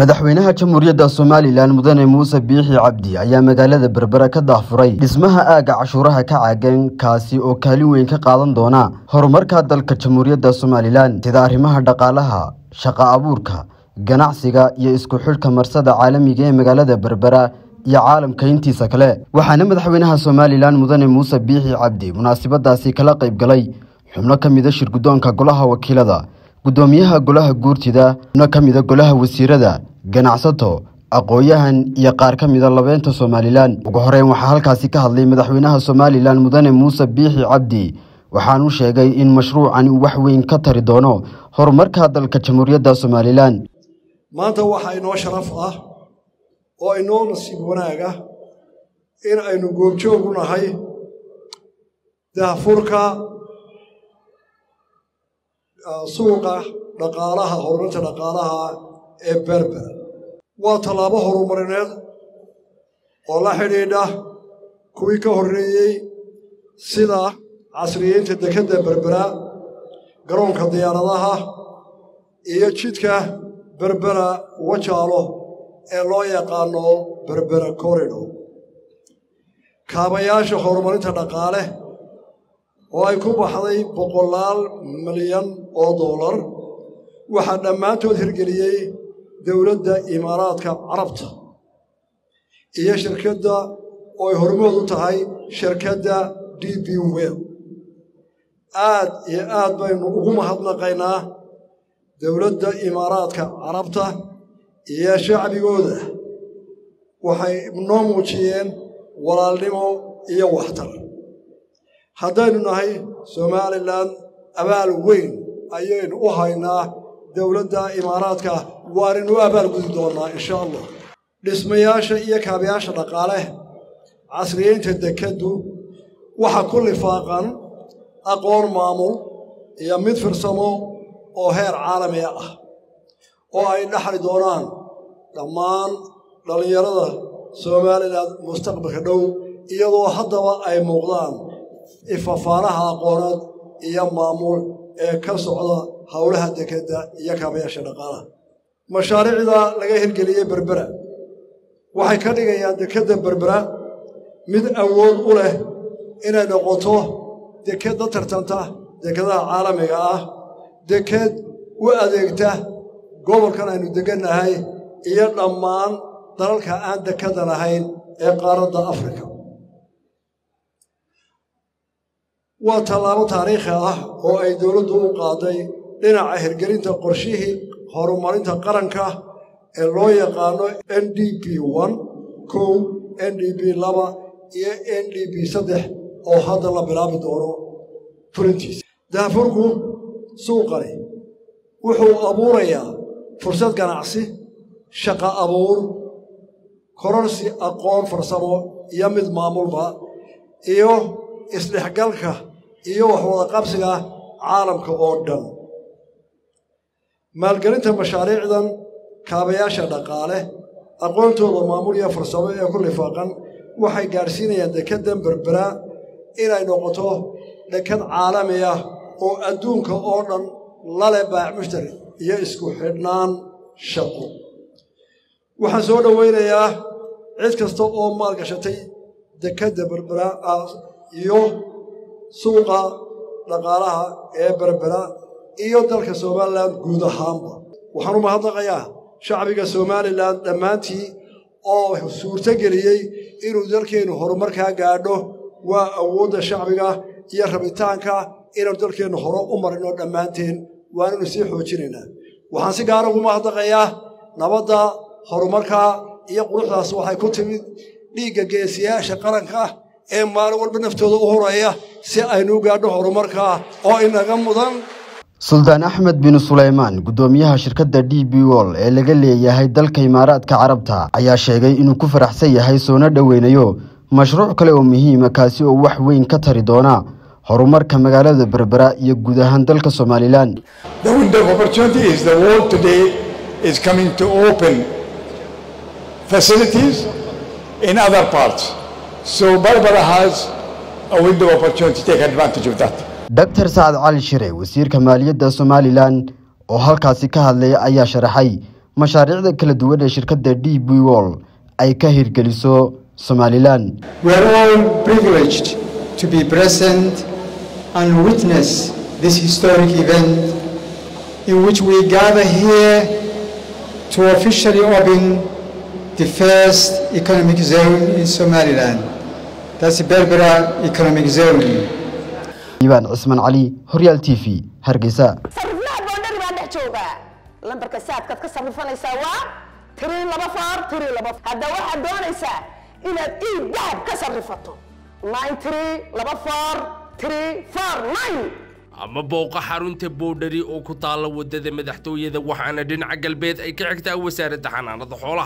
madaxweynaha jamhuuriyadda somalilan mudane muuse biixi cabdi ayaa magaalada berbera ka daahfuray dhismaha aagga cashuuraha ka caagan kaasi oo kaalin weyn ka qaadan doona horumarka dalka jamhuuriyadda somalilan sida arrimaha dhaqaalaha shaqa abuurka ganacsiga iyo isku xidhka marsada caalamiga ee magaalada berbera iyo caalamka intiisa kale. Waxaana madaxweynaha somalilan mudane muuse biixi cabdi munaasabadaasi kala qayb galay xubno ka mida shirguddoonka golaha wakiilada guddoomiyaha golaha guurtida xubno ka mida golaha wasiirada ganacsato aqoon-yahan iyo qaar ka mida labeenta somalilan. Ugu horeyn waxaa halkaasi ka hadlay madaxweynaha somalilan mudane muuse biixi cabdi. Waxaanu sheegay in mashruucani wax weyn ka tari doono horumarka dalka jamhuuriyadda somalilan. Maanta waxaa inoo sharaf ah oo inoo nasiib wanaaga in aynu goobjoog u nahay daahfurka suuqa dhaqaalaha horumarinta dhaqaalaha ee berber. Waa tallaabo horumarineed oo la xidhiidha kuwii ka horreeyey sida casriyeynta dekedda berbera garoonka diyaaradaha iyo jidka berbera wajaalo ee loo yaqaano berbera corridor. Kaabayaasha horumarinta dhaqaale oo ay ku baxday boqolaal milyan oo dollar waxaa dhammaantood hirgeliyey dowladda imaaraadka carabta iyo shirkadda oo ay hormood u tahay shirkadda d b well aad iyo aad baynu ugu mahadnaqaynaa dowladda imaaraadka carabta iyo shacbigooda. Waxay noo muujiyeen walaalnimo iyo waxtar haddaynu nahay somalilan abaal weyn ayaynu u haynaa dowladda imaaraadka. Waaninu abaal gudi doonnaa insha allah. Dhismayaasha iyo kaabayaasha dhaqaale casriyeynta dekeddu waxa ku lifaaqan aqoon maamul iyo mid firsamo oo heer caalamiga ah oo ay dhaxli doonaan dhammaan dhallinyarada somalilan mustaqbalka dhow iyadoo haddaba ay muuqdaan ifafaanaha aqooneed iyo maamul ee ka socda howlaha dekedda iyo kaabayaasha dhaqaalaha. Mashaariicda laga hirgeliyey berbera. Waxay ka dhigayaan dekedda berbera mid awood u leh inay noqoto deked la tartanta dekedaha caalamiga ah deked u adeegta gobolkan aynu degannahay iyo dhammaan dalalka aan dekada lahayn ee qaaradda afrika waa tallaabo taariikhi ah oo ay dowladdu u qaaday dhinaca hirgelinta qorshihii horumarinta qaranka ee loo yaqaano n d b n n d b laba iyo n d b saddex oo hadda la bilaabi doono fulintiisa. Daafurku suuqani wuxuu abuurayaa fursad ganacsi shaqa abuur kororsi aqoon farsamo iyo mid maamulba iyo isdhexgalka iyo waxwada qabsiga caalamka oo dhan. Maalgelinta mashaariicdan kaabayaasha dhaqaale aqoontooda maamul iyo farsamo ee ku lifaaqan waxay gaadhsiinayaan dekeddan berbera inay noqoto dekad caalami ah oo adduunka oo dhan lale baac mushtari iyo isku xidhnaan shaqo. Waxaan soo dhowaynayaa cid kasta oo maalgashatay dekedda berbera iyo suuqa dhaqaalaha ee berbera iyo dalka somalilan guud ahaanba. Waxaan u mahadnaqayaa shacbiga somalilan dhammaantii oo suurto geliyey inuu dalkeennu horumarkaa gaadho. Waa awoodda shacbiga iyo rabitaanka inaynu dalkeennu hore u marino dhammaanteen. Waanaynu sii xoojinaynaa waxaan si gaara ugu mahadnaqayaa nabadda horumarka iyo quruxdaas waxay ku timid dhiigga geesiyaasha qaranka ee maalin walba naftooda u horaya si aynu u gaadho horumarka oo inaga mudan. Suldaan axmed bin suleymaan guddoomiyaha shirkadda d b wol ee laga leeyahay dalka imaaraadka carabta ayaa sheegay inuu ku faraxsan yahay soona dhoweynayo mashruuc kale oo muhiima kaasi oo wax weyn ka tari doona horumarka magaalada berbera iyo guud ahaan dalka somalilan dr sacad cali shire wasiirka maaliyadda somalilan oo halkaasi ka hadlaya ayaa sharaxay mashaariicda kala duwan ee shirkadda d. B wol ay ka hirgeliso somalilan We are all privileged to be present and witness this historic event in which we gather here to officially open the first economic zone in Somaliland. The Berbera Economic Zone. iibaan cismaan cali horyaal t v hargeysa. Baa dhex lambarka saadkaad ka sarrifanaysaa waa tiri laba faar tiri laba hadda waxaad doonaysaa inaad iib dahab ka sarrifato. Nine tiri laba faar tiri faar nine. Ama booqa xarunta boodhari oo ku taalla waddada madaxtooyada waxaana dhinaca galbeed ay ka xigtaa wasaaradda xanaanada xoolaha